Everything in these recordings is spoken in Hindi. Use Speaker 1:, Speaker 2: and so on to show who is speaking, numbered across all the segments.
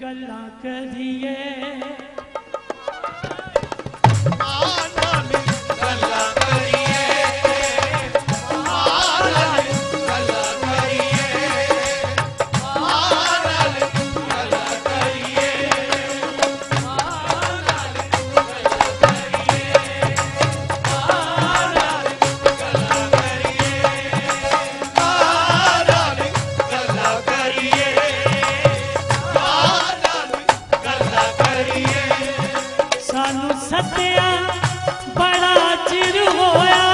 Speaker 1: ਗੱਲਾਂ ਕਰੀਏ। सत्या बड़ा चिर होया।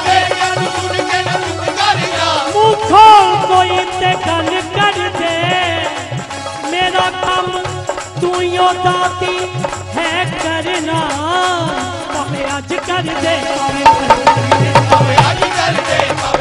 Speaker 1: तू यो दाती है करना। भावे अज कर दे। भावे आज
Speaker 2: कर दे। भावे